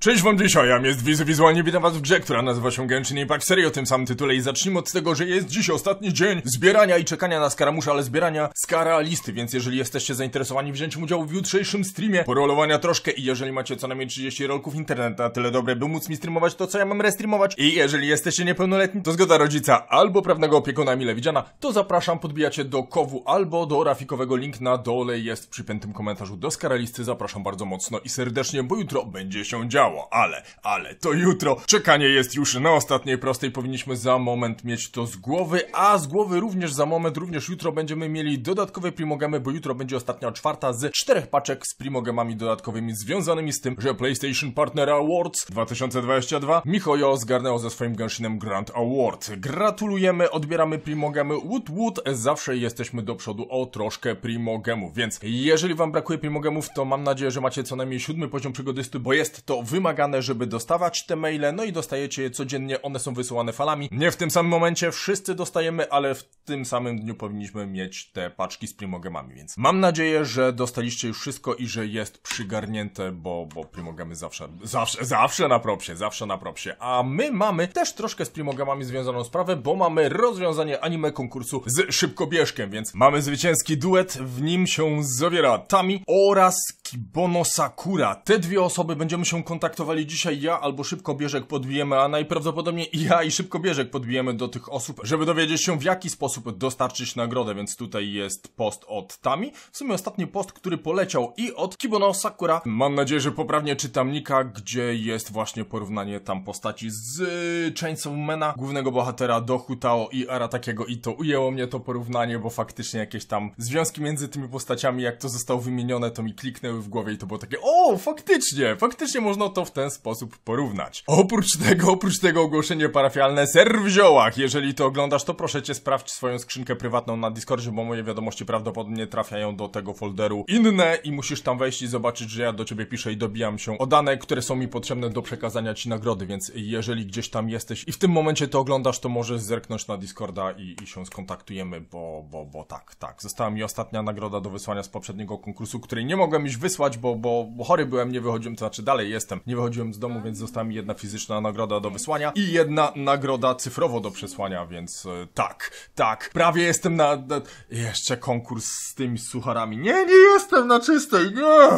Cześć wam dzisiaj, ja jest Wizu Wizualnie, witam was w grze, która nazywa się Genshin Impact. Serio o tym samym tytule i zacznijmy od tego, że jest dziś ostatni dzień zbierania i czekania na skaramusza, ale zbierania skara listy, więc jeżeli jesteście zainteresowani wzięciem udziału w jutrzejszym streamie, porolowania troszkę i jeżeli macie co najmniej 30 rolków internetu na tyle dobre, by móc mi streamować to, co ja mam restreamować. I jeżeli jesteście niepełnoletni, to zgoda rodzica albo prawnego opiekuna mile widziana, to zapraszam, podbijacie do kowu albo do rafikowego, link na dole jest w przypiętym komentarzu do skara listy, zapraszam bardzo mocno i serdecznie, bo jutro będzie się działo ale, ale to jutro. Czekanie jest już na ostatniej prostej, powinniśmy za moment mieć to z głowy, a z głowy również za moment, również jutro będziemy mieli dodatkowe primogemy, bo jutro będzie ostatnia czwarta z czterech paczek z primogemami dodatkowymi związanymi z tym, że PlayStation Partner Awards 2022 Michojo zgarnęło ze swoim Genshinem Grand Award. Gratulujemy, odbieramy primogemy, wood wood, zawsze jesteśmy do przodu o troszkę primogemów, więc jeżeli wam brakuje primogemów, to mam nadzieję, że macie co najmniej siódmy poziom przygodysty, bo jest to wymagane, żeby dostawać te maile, no i dostajecie je codziennie, one są wysyłane falami. Nie w tym samym momencie wszyscy dostajemy, ale w tym samym dniu powinniśmy mieć te paczki z primogemami, więc mam nadzieję, że dostaliście już wszystko i że jest przygarnięte, bo, bo primogemy zawsze, zawsze, zawsze na propsie, zawsze na propsie. A my mamy też troszkę z primogemami związaną sprawę, bo mamy rozwiązanie anime konkursu z szybkobieżkiem, więc mamy zwycięski duet, w nim się zawiera Tami oraz Kibono Sakura. Te dwie osoby będziemy się kontaktowali dzisiaj ja albo Szybko Bieżek podbijemy, a najprawdopodobniej ja i Szybko Bieżek podbijemy do tych osób, żeby dowiedzieć się w jaki sposób dostarczyć nagrodę, więc tutaj jest post od Tami. W sumie ostatni post, który poleciał i od Kibono Sakura. Mam nadzieję, że poprawnie czytam Nika, gdzie jest właśnie porównanie tam postaci z Chainsaw Mana, głównego bohatera do Hutao i Aratakiego i to ujęło mnie to porównanie, bo faktycznie jakieś tam związki między tymi postaciami, jak to zostało wymienione, to mi kliknęły w głowie i to było takie o, faktycznie, faktycznie można to w ten sposób porównać. Oprócz tego, oprócz tego ogłoszenie parafialne ser w ziołach. Jeżeli to oglądasz, to proszę cię sprawdź swoją skrzynkę prywatną na Discordzie, bo moje wiadomości prawdopodobnie trafiają do tego folderu inne i musisz tam wejść i zobaczyć, że ja do ciebie piszę i dobijam się o dane, które są mi potrzebne do przekazania ci nagrody, więc jeżeli gdzieś tam jesteś i w tym momencie to oglądasz, to możesz zerknąć na Discorda i, i się skontaktujemy, bo, bo, bo tak, tak. Została mi ostatnia nagroda do wysłania z poprzedniego konkursu, której nie mogłem już wysłać, bo, bo, bo chory byłem, nie wychodziłem, to znaczy dalej jestem, nie wychodziłem z domu, więc została mi jedna fizyczna nagroda do wysłania i jedna nagroda cyfrowo do przesłania, więc e, tak, tak, prawie jestem na, na... Jeszcze konkurs z tymi sucharami. Nie, nie jestem na czystej, nie!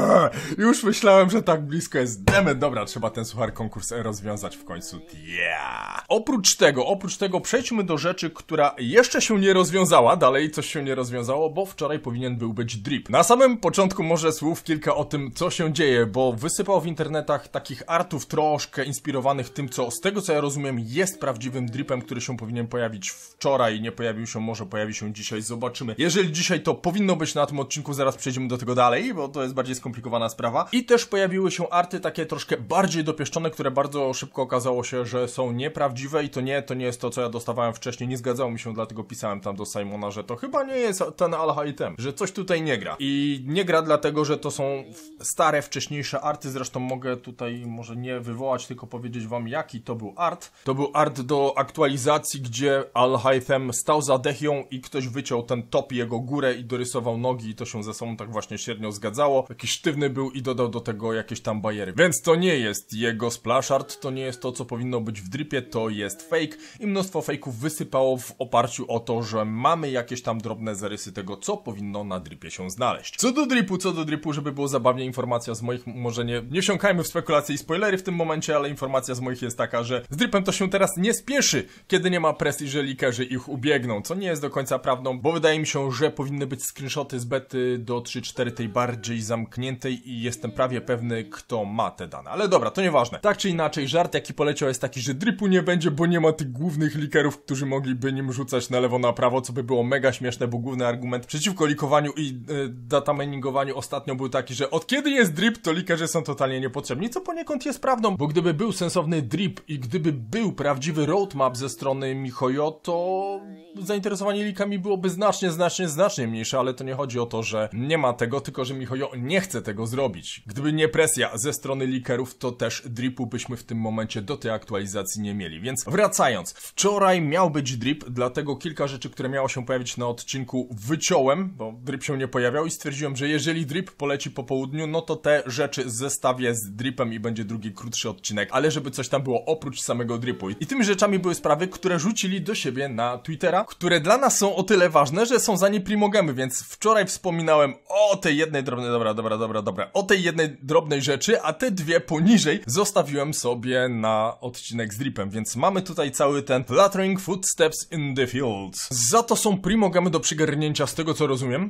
Już myślałem, że tak blisko jest. Demet, dobra, trzeba ten suchar konkurs rozwiązać w końcu. Yeah! Oprócz tego, oprócz tego przejdźmy do rzeczy, która jeszcze się nie rozwiązała, dalej coś się nie rozwiązało, bo wczoraj powinien był być drip. Na samym początku może słów kilka o tym, co się dzieje, bo wysypał w internetach takich artów troszkę inspirowanych tym, co z tego co ja rozumiem jest prawdziwym dripem, który się powinien pojawić wczoraj, nie pojawił się, może pojawi się dzisiaj, zobaczymy. Jeżeli dzisiaj to powinno być na tym odcinku, zaraz przejdziemy do tego dalej, bo to jest bardziej skomplikowana sprawa. I też pojawiły się arty takie troszkę bardziej dopieszczone, które bardzo szybko okazało się, że są nieprawdziwe i to nie, to nie jest to, co ja dostawałem wcześniej, nie zgadzało mi się, dlatego pisałem tam do Simona, że to chyba nie jest ten Al-Haitem, że coś tutaj nie gra. I nie gra dlatego, że to są stare, wcześniejsze arty, zresztą mogę tutaj może nie wywołać, tylko powiedzieć wam jaki to był art. To był art do aktualizacji, gdzie Al-Haytham stał za Dechią i ktoś wyciął ten top jego górę i dorysował nogi i to się ze sobą tak właśnie średnio zgadzało. Jakiś sztywny był i dodał do tego jakieś tam bariery. Więc to nie jest jego splash art, to nie jest to, co powinno być w dripie, to jest fake i mnóstwo fake'ów wysypało w oparciu o to, że mamy jakieś tam drobne zarysy tego, co powinno na dripie się znaleźć. Co do dripu, co do dripu, żeby było zabawnie, informacja z moich, może nie, nie wsiąkajmy w spekulacje i spoilery w tym momencie, ale informacja z moich jest taka, że z dripem to się teraz nie spieszy, kiedy nie ma presji, że likerzy ich ubiegną, co nie jest do końca prawdą, bo wydaje mi się, że powinny być screenshoty z bety do 3.4 tej bardziej zamkniętej i jestem prawie pewny, kto ma te dane. Ale dobra, to nieważne. Tak czy inaczej, żart jaki poleciał jest taki, że dripu nie będzie, bo nie ma tych głównych likerów, którzy mogliby nim rzucać na lewo, na prawo, co by było mega śmieszne, bo główny argument przeciwko likowaniu i y, data miningowaniu ostatnio był taki, że od kiedy jest drip, to likerzy są totalnie niepotrzebni, co poniekąd jest prawdą, bo gdyby był sensowny drip i gdyby był prawdziwy roadmap ze strony Mihoyo, to zainteresowanie likami byłoby znacznie, znacznie, znacznie mniejsze, ale to nie chodzi o to, że nie ma tego, tylko że Mihoyo nie chce tego zrobić. Gdyby nie presja ze strony likerów, to też dripu byśmy w tym momencie do tej aktualizacji nie mieli. Więc wracając, wczoraj miał być drip, dlatego kilka rzeczy, które miało się pojawić na odcinku wyciąłem, bo drip się nie pojawiał i stwierdziłem, że jeżeli drip poleci po południu, no to te rzeczy zestawię z dripem i będzie drugi krótszy odcinek, ale żeby coś tam było oprócz samego dripu. I tymi rzeczami były sprawy, które rzucili do siebie na Twittera, które dla nas są o tyle ważne, że są za nie primogemy, więc wczoraj wspominałem o tej jednej drobnej, dobra, dobra, dobra, dobra, o tej jednej drobnej rzeczy, a te dwie poniżej zostawiłem sobie na odcinek z dripem, więc mamy tutaj cały ten Fluttering Footsteps in the Fields. Za to są primogamy do przygarnięcia z tego co rozumiem.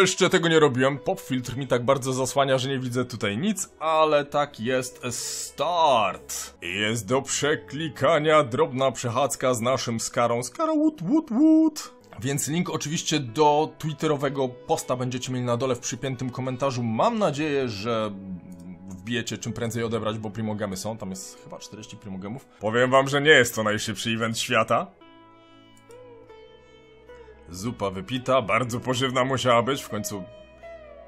Jeszcze tego nie robiłem. Pop filtr mi tak bardzo zasłania, że nie widzę tutaj nic, ale tak jest start. Jest do przeklikania drobna przechadzka z naszym Skarą. Skara wood, wood, wood. Więc link oczywiście do twitterowego posta będziecie mieli na dole w przypiętym komentarzu. Mam nadzieję, że wbijecie czym prędzej odebrać, bo primogamy są. Tam jest chyba 40 primogemów. Powiem wam, że nie jest to najszybszy event świata. Zupa wypita, bardzo pożywna musiała być, w końcu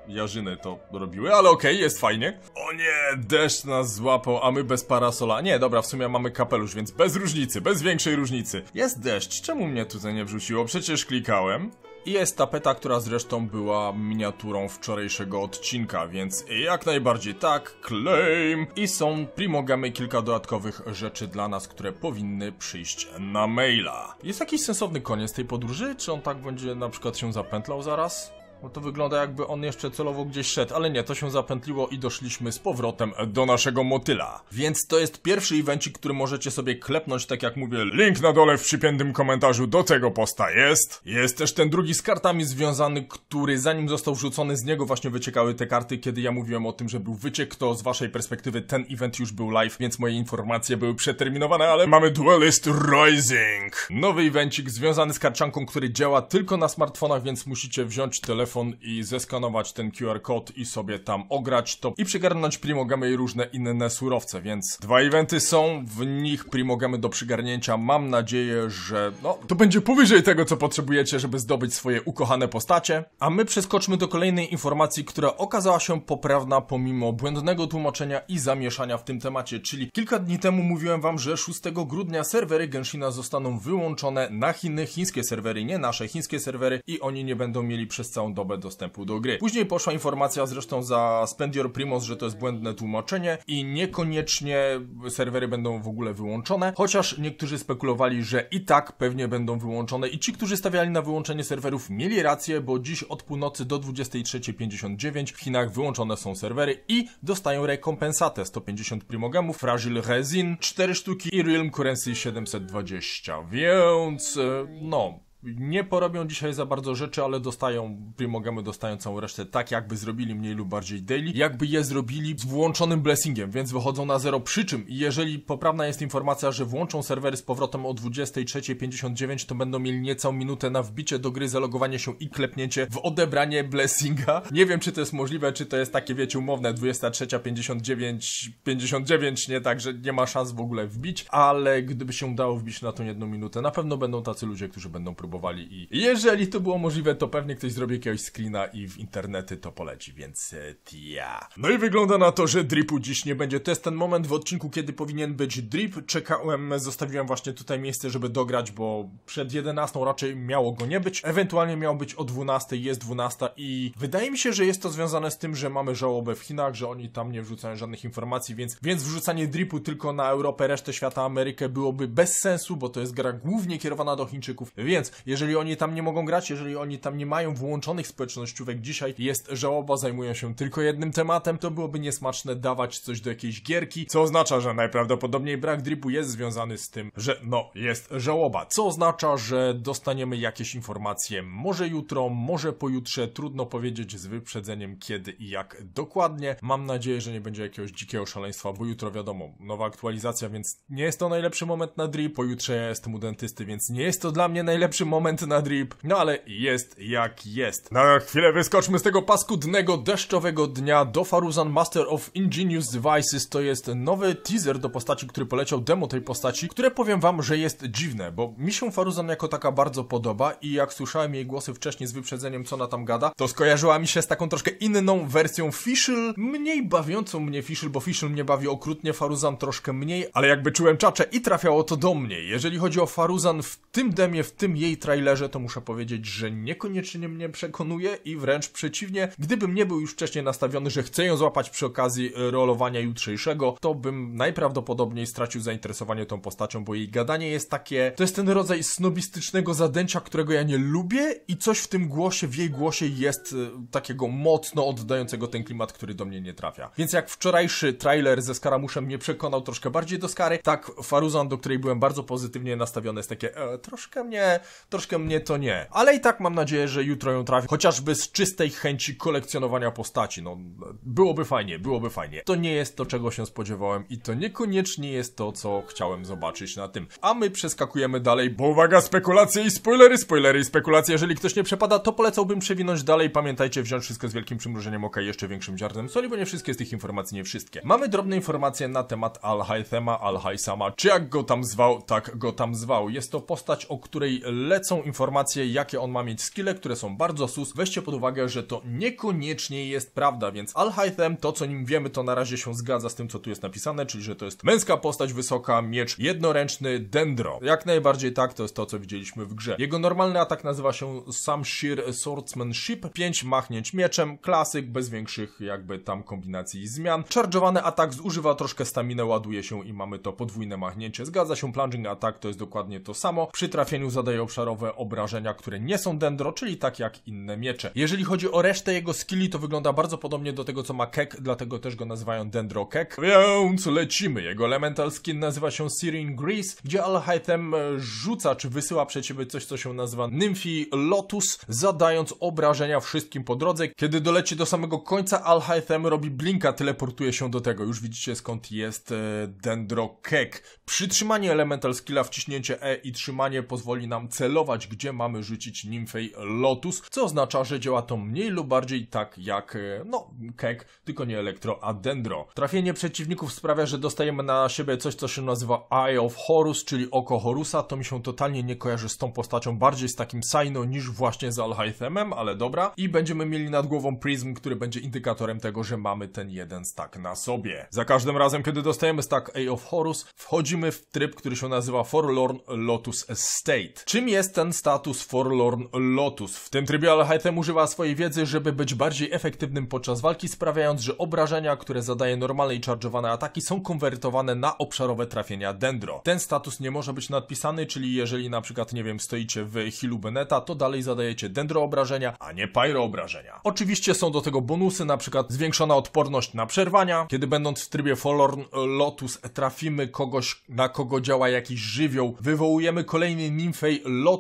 jarzyny to robiły, ale okej, jest fajnie. O nie, deszcz nas złapał, a my bez parasola. Nie, dobra, w sumie mamy kapelusz, więc bez różnicy, bez większej różnicy. Jest deszcz, czemu mnie tutaj nie wrzuciło? Przecież klikałem. I jest tapeta, która zresztą była miniaturą wczorajszego odcinka, więc jak najbardziej tak, claim! I są primogamy kilka dodatkowych rzeczy dla nas, które powinny przyjść na maila. Jest jakiś sensowny koniec tej podróży? Czy on tak będzie na przykład się zapętlał zaraz? Bo to wygląda jakby on jeszcze celowo gdzieś szedł, ale nie, to się zapętliło i doszliśmy z powrotem do naszego motyla. Więc to jest pierwszy evencik, który możecie sobie klepnąć, tak jak mówię, link na dole w przypiętym komentarzu do tego posta jest. Jest też ten drugi z kartami związany, który zanim został wrzucony z niego właśnie wyciekały te karty, kiedy ja mówiłem o tym, że był wyciek, to z waszej perspektywy ten event już był live, więc moje informacje były przeterminowane, ale mamy Duelist Rising. Nowy evencik związany z karczanką, który działa tylko na smartfonach, więc musicie wziąć telefon telefon i zeskanować ten QR kod i sobie tam ograć to i przygarnąć primogamy i różne inne surowce, więc dwa eventy są, w nich primogamy do przygarnięcia. Mam nadzieję, że no, to będzie powyżej tego, co potrzebujecie, żeby zdobyć swoje ukochane postacie. A my przeskoczmy do kolejnej informacji, która okazała się poprawna pomimo błędnego tłumaczenia i zamieszania w tym temacie, czyli kilka dni temu mówiłem wam, że 6 grudnia serwery Genshina zostaną wyłączone na Chiny, chińskie serwery, nie nasze, chińskie serwery i oni nie będą mieli przez całą dobę dobę dostępu do gry. Później poszła informacja zresztą za Spendior Primos, że to jest błędne tłumaczenie i niekoniecznie serwery będą w ogóle wyłączone, chociaż niektórzy spekulowali, że i tak pewnie będą wyłączone i ci, którzy stawiali na wyłączenie serwerów mieli rację, bo dziś od północy do 23.59 w Chinach wyłączone są serwery i dostają rekompensatę 150 primogemów, Fragile Resin 4 sztuki i Realm Currency 720, więc e, no nie porobią dzisiaj za bardzo rzeczy, ale dostają, primogamy dostają całą resztę tak, jakby zrobili mniej lub bardziej daily, jakby je zrobili z włączonym blessingiem, więc wychodzą na zero. Przy czym, jeżeli poprawna jest informacja, że włączą serwery z powrotem o 23.59, to będą mieli niecałą minutę na wbicie do gry, zalogowanie się i klepnięcie w odebranie blessinga. Nie wiem, czy to jest możliwe, czy to jest takie, wiecie, umowne 23.59, 59, nie tak, że nie ma szans w ogóle wbić, ale gdyby się udało wbić na tą jedną minutę, na pewno będą tacy ludzie, którzy będą próbować i jeżeli to było możliwe, to pewnie ktoś zrobi jakiegoś screena i w internety to poleci, więc e, tia. No i wygląda na to, że dripu dziś nie będzie. To jest ten moment w odcinku, kiedy powinien być drip. Czekałem, zostawiłem właśnie tutaj miejsce, żeby dograć, bo przed 11 raczej miało go nie być. Ewentualnie miał być o 12, jest 12 i wydaje mi się, że jest to związane z tym, że mamy żałobę w Chinach, że oni tam nie wrzucają żadnych informacji, więc, więc wrzucanie dripu tylko na Europę, resztę świata, Amerykę byłoby bez sensu, bo to jest gra głównie kierowana do Chińczyków, więc jeżeli oni tam nie mogą grać, jeżeli oni tam nie mają włączonych społecznościówek dzisiaj, jest żałoba, zajmują się tylko jednym tematem, to byłoby niesmaczne dawać coś do jakiejś gierki, co oznacza, że najprawdopodobniej brak dripu jest związany z tym, że no, jest żałoba, co oznacza, że dostaniemy jakieś informacje może jutro, może pojutrze, trudno powiedzieć z wyprzedzeniem kiedy i jak dokładnie. Mam nadzieję, że nie będzie jakiegoś dzikiego szaleństwa, bo jutro wiadomo, nowa aktualizacja, więc nie jest to najlepszy moment na drip, pojutrze ja jestem u dentysty, więc nie jest to dla mnie najlepszy moment na drip, no ale jest jak jest. Na chwilę wyskoczmy z tego paskudnego, deszczowego dnia do Faruzan Master of Ingenious Devices. To jest nowy teaser do postaci, który poleciał, demo tej postaci, które powiem wam, że jest dziwne, bo mi się Faruzan jako taka bardzo podoba i jak słyszałem jej głosy wcześniej z wyprzedzeniem, co ona tam gada, to skojarzyła mi się z taką troszkę inną wersją Fischl, mniej bawiącą mnie Fischl, bo Fischl mnie bawi okrutnie, Faruzan troszkę mniej, ale jakby czułem czacze i trafiało to do mnie. Jeżeli chodzi o Faruzan w tym demie, w tym jej trailerze, to muszę powiedzieć, że niekoniecznie mnie przekonuje i wręcz przeciwnie, gdybym nie był już wcześniej nastawiony, że chcę ją złapać przy okazji rolowania jutrzejszego, to bym najprawdopodobniej stracił zainteresowanie tą postacią, bo jej gadanie jest takie, to jest ten rodzaj snobistycznego zadęcia, którego ja nie lubię i coś w tym głosie, w jej głosie jest e, takiego mocno oddającego ten klimat, który do mnie nie trafia. Więc jak wczorajszy trailer ze Skaramuszem mnie przekonał troszkę bardziej do Skary, tak Faruzan, do której byłem bardzo pozytywnie nastawiony, jest takie, e, troszkę mnie, troszkę mnie to nie. Ale i tak mam nadzieję, że jutro ją trafi, chociażby z czystej chęci kolekcjonowania postaci. No, byłoby fajnie, byłoby fajnie. To nie jest to, czego się spodziewałem i to niekoniecznie jest to, co chciałem zobaczyć na tym. A my przeskakujemy dalej, bo uwaga, spekulacje i spoilery, spoilery i spekulacje. Jeżeli ktoś nie przepada, to polecałbym przewinąć dalej. Pamiętajcie, wziąć wszystko z wielkim przymrużeniem oka i jeszcze większym ziarnem soli, bo nie wszystkie z tych informacji, nie wszystkie. Mamy drobne informacje na temat Al-Haythema, czy jak go tam zwał, tak go tam zwał. Jest to postać, o której lecą informacje, jakie on ma mieć skille, które są bardzo sus. Weźcie pod uwagę, że to niekoniecznie jest prawda, więc Al-Haythem, to co nim wiemy, to na razie się zgadza z tym, co tu jest napisane, czyli że to jest męska postać wysoka, miecz jednoręczny, dendro. Jak najbardziej tak, to jest to, co widzieliśmy w grze. Jego normalny atak nazywa się Samshir Swordsmanship, 5 machnięć mieczem, klasyk, bez większych jakby tam kombinacji i zmian. Charge'owany atak zużywa troszkę staminę, ładuje się i mamy to podwójne machnięcie. Zgadza się, plunging atak to jest dokładnie to samo. Przy trafieniu zadaje obszarowe obrażenia, które nie są dendro, czyli tak jak inne miecze. Jeżeli chodzi o resztę jego skilli, to wygląda bardzo podobnie do tego, co ma Kek, dlatego też go nazywają Dendro Kek. Więc lecimy. Jego elemental skin nazywa się Sirin Grease, gdzie Alhaitham rzuca czy wysyła przed siebie coś, co się nazywa Nymphi Lotus, zadając obrażenia wszystkim po drodze. Kiedy doleci do samego końca, Alhaitham robi blinka, teleportuje się do tego. Już widzicie skąd jest e, Dendro Kek. Przytrzymanie elemental skilla, wciśnięcie E i trzymanie pozwoli nam celować, gdzie mamy rzucić Nymphej Lotus, co oznacza, że działa to mniej lub bardziej tak jak, e, no, Kek, tylko nie Elektro, a Dendro. Trafienie przeciwników sprawia, że dostajemy na siebie coś, co się nazywa Eye of Horus, czyli oko Horusa. To mi się totalnie nie kojarzy z tą postacią, bardziej z takim Saino niż właśnie z Alhaithemem, ale dobra. I będziemy mieli nad głową Prism, który będzie indykatorem tego, że mamy ten jeden stack na sobie. Za każdym razem, kiedy dostajemy stack Eye of Horus, wchodzimy w tryb, który się nazywa Forlorn Lotus Estate. Czym jest ten status Forlorn Lotus? W tym trybie Alhaithem używa swojej wiedzy, żeby być bardziej efektywnym podczas walki, sprawiając, że obrażenia, które zadaje normalne i charge'owane ataki są konwertowane na obszarowe trafienia Dendro. Ten status nie może być nadpisany, czyli jeżeli na przykład, nie wiem, stoicie w healu Beneta, to dalej zadajecie Dendro obrażenia, a nie Pyro obrażenia. Oczywiście są do tego bonusy, na przykład zwiększona odporność na przerwania, kiedy będąc w trybie Forlorn Lotus trafimy kogoś, na kogo działa jakiś żywioł, wywołujemy kolejny Nymphej Lotus,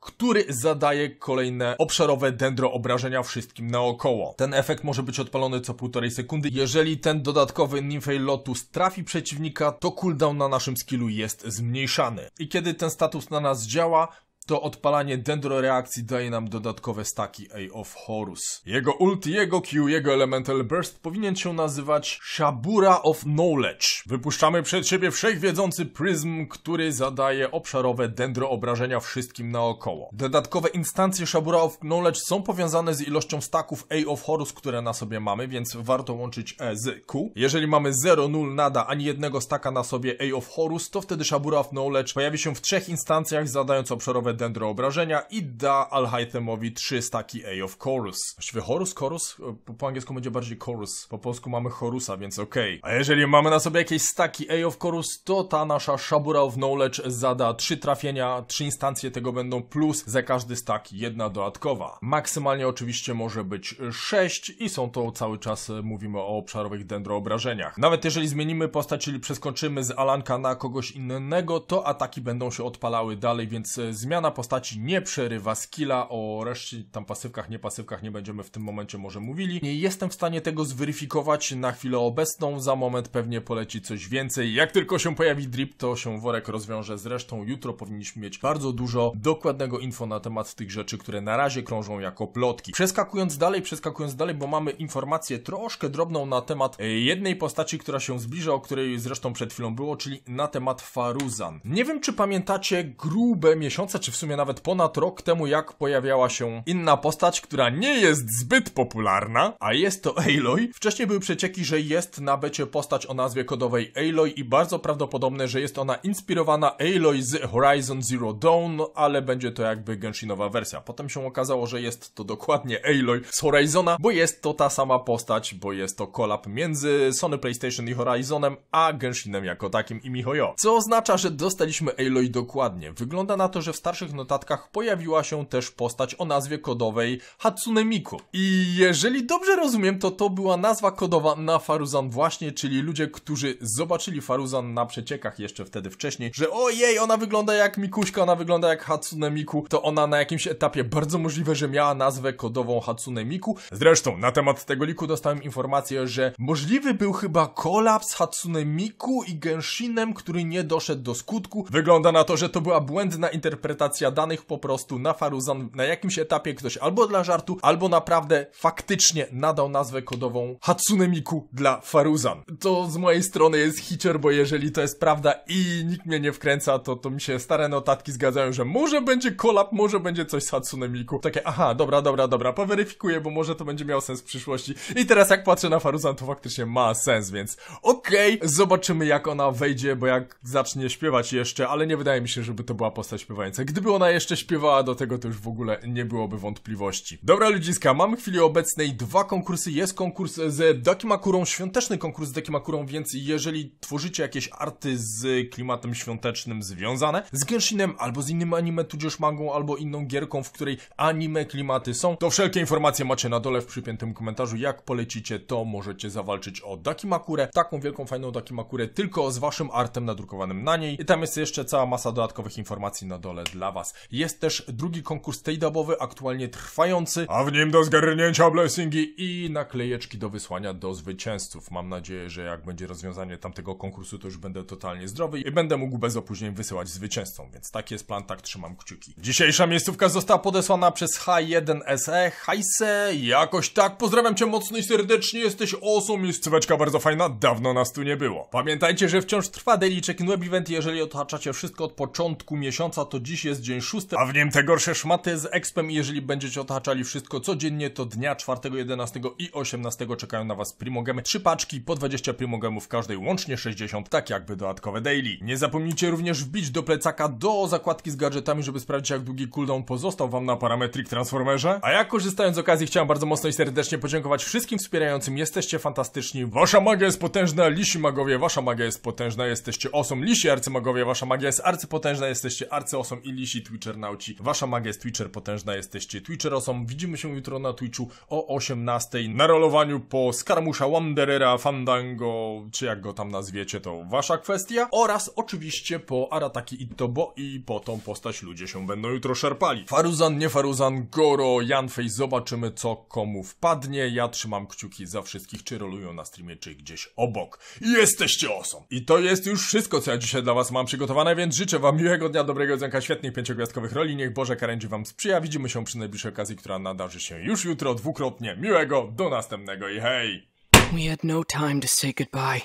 który zadaje kolejne obszarowe dendro obrażenia wszystkim naokoło. Ten efekt może być odpalony co półtorej sekundy. Jeżeli ten dodatkowy Nymphey Lotus trafi przeciwnika, to cooldown na naszym skillu jest zmniejszany. I kiedy ten status na nas działa, to odpalanie dendro reakcji daje nam dodatkowe staki A of Horus. Jego ult, jego Q, jego Elemental Burst powinien się nazywać Shabura of Knowledge. Wypuszczamy przed siebie wszechwiedzący pryzm, który zadaje obszarowe dendro obrażenia wszystkim naokoło. Dodatkowe instancje Shabura of Knowledge są powiązane z ilością staków A of Horus, które na sobie mamy, więc warto łączyć E z Q. Jeżeli mamy 0, 0, nada, ani jednego staka na sobie A of Horus, to wtedy Shabura of Knowledge pojawi się w trzech instancjach, zadając obszarowe dendro obrażenia i da Alhaithemowi 3 staki A of Chorus. Właściwie Horus, Chorus? Po, po angielsku będzie bardziej Chorus. Po polsku mamy Horusa, więc okej. Okay. A jeżeli mamy na sobie jakieś staki A of Chorus, to ta nasza Shabura of Knowledge zada 3 trafienia, 3 instancje tego będą plus za każdy stak jedna dodatkowa. Maksymalnie oczywiście może być 6 i są to cały czas, mówimy o obszarowych dendro obrażeniach. Nawet jeżeli zmienimy postać, czyli przeskoczymy z Alanka na kogoś innego, to ataki będą się odpalały dalej, więc zmiana postaci nie przerywa skilla, o reszcie tam pasywkach, nie pasywkach nie będziemy w tym momencie może mówili. Nie jestem w stanie tego zweryfikować na chwilę obecną, za moment pewnie poleci coś więcej. Jak tylko się pojawi drip, to się worek rozwiąże. Zresztą jutro powinniśmy mieć bardzo dużo dokładnego info na temat tych rzeczy, które na razie krążą jako plotki. Przeskakując dalej, przeskakując dalej, bo mamy informację troszkę drobną na temat e, jednej postaci, która się zbliża, o której zresztą przed chwilą było, czyli na temat Faruzan. Nie wiem, czy pamiętacie grube miesiące, czy w sumie nawet ponad rok temu, jak pojawiała się inna postać, która nie jest zbyt popularna, a jest to Aloy. Wcześniej były przecieki, że jest na becie postać o nazwie kodowej Aloy i bardzo prawdopodobne, że jest ona inspirowana Aloy z Horizon Zero Dawn, ale będzie to jakby Genshinowa wersja. Potem się okazało, że jest to dokładnie Aloy z Horizona, bo jest to ta sama postać, bo jest to kolab między Sony PlayStation i Horizonem, a Genshinem jako takim i MiHoYo. Co oznacza, że dostaliśmy Aloy dokładnie. Wygląda na to, że w starszych notatkach pojawiła się też postać o nazwie kodowej Hatsune Miku. I jeżeli dobrze rozumiem, to to była nazwa kodowa na Faruzan właśnie, czyli ludzie, którzy zobaczyli Faruzan na przeciekach jeszcze wtedy wcześniej, że ojej, ona wygląda jak Mikuśka, ona wygląda jak Hatsune Miku, to ona na jakimś etapie bardzo możliwe, że miała nazwę kodową Hatsune Miku. Zresztą na temat tego liku dostałem informację, że możliwy był chyba kolaps Hatsune Miku i Genshinem, który nie doszedł do skutku. Wygląda na to, że to była błędna interpretacja danych po prostu na Faruzan. Na jakimś etapie ktoś albo dla żartu, albo naprawdę faktycznie nadał nazwę kodową Hatsune Miku dla Faruzan. To z mojej strony jest hitcher, bo jeżeli to jest prawda i nikt mnie nie wkręca, to, to mi się stare notatki zgadzają, że może będzie kolab, może będzie coś z Hatsune Miku. Takie, aha, dobra, dobra, dobra, poweryfikuję, bo może to będzie miało sens w przyszłości. I teraz jak patrzę na Faruzan, to faktycznie ma sens, więc okej, okay, zobaczymy jak ona wejdzie, bo jak zacznie śpiewać jeszcze, ale nie wydaje mi się, żeby to była postać śpiewająca. Gdyby ona jeszcze śpiewała do tego, to już w ogóle nie byłoby wątpliwości. Dobra ludziska, mamy w chwili obecnej dwa konkursy. Jest konkurs z Dakimakurą, świąteczny konkurs z Dakimakurą, więc jeżeli tworzycie jakieś arty z klimatem świątecznym związane, z Genshinem albo z innym anime, tudzież mangą, albo inną gierką, w której anime klimaty są, to wszelkie informacje macie na dole w przypiętym komentarzu. Jak polecicie, to możecie zawalczyć o Dakimakurę. Taką wielką, fajną Dakimakurę, tylko z waszym artem nadrukowanym na niej. I tam jest jeszcze cała masa dodatkowych informacji na dole dla was. Jest też drugi konkurs tej-dubowy, aktualnie trwający, a w nim do zgarnięcia blessingi i naklejeczki do wysłania do zwycięzców. Mam nadzieję, że jak będzie rozwiązanie tamtego konkursu, to już będę totalnie zdrowy i będę mógł bez opóźnień wysyłać zwycięzcom, więc taki jest plan, tak trzymam kciuki. Dzisiejsza miejscówka została podesłana przez H1SE. Hajse, jakoś tak. Pozdrawiam cię mocno i serdecznie, jesteś osą, miejscóweczka bardzo fajna, dawno nas tu nie było. Pamiętajcie, że wciąż trwa Daily Check-in Web Event, jeżeli otaczacie wszystko od początku miesiąca, to dziś jest dzień szósty, a w nim te gorsze szmaty z Expem i jeżeli będziecie otaczali wszystko codziennie, to dnia 4, 11 i 18 czekają na was primogemy. Trzy paczki po 20 primogemów każdej, łącznie 60, tak jakby dodatkowe daily. Nie zapomnijcie również wbić do plecaka do zakładki z gadżetami, żeby sprawdzić jak długi cooldown pozostał wam na Parametric Transformerze. A ja korzystając z okazji chciałem bardzo mocno i serdecznie podziękować wszystkim wspierającym. Jesteście fantastyczni. Wasza magia jest potężna, lisi magowie, wasza magia jest potężna, jesteście osom, lisi arcymagowie, wasza magia jest arcypotężna, jesteście arcyosom i lisi twitchernauci. Wasza magia jest twitcher potężna, jesteście twitcherosom. Widzimy się jutro na Twitchu o 18 na rolowaniu po Skaramusza Wanderera, Fandango, czy jak go tam nazwiecie, to wasza kwestia. Oraz oczywiście po Arataki Ittobo i po tą postać ludzie się będą jutro szarpali. Faruzan, nie Faruzan, Goro, Janfej, zobaczymy co komu wpadnie. Ja trzymam kciuki za wszystkich, czy rolują na streamie, czy gdzieś obok. Jesteście osom! I to jest już wszystko, co ja dzisiaj dla was mam przygotowane, więc życzę wam miłego dnia, dobrego dzionka, świetnych pięciogwiazdkowych roli. Niech Boże Karędzi wam sprzyja. Widzimy się przy najbliższej okazji, która nadarzy się już jutro dwukrotnie. Miłego, do następnego i hej! We had no time to say goodbye.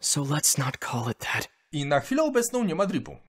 So let's not call it that. I na chwilę obecną nie ma dripu.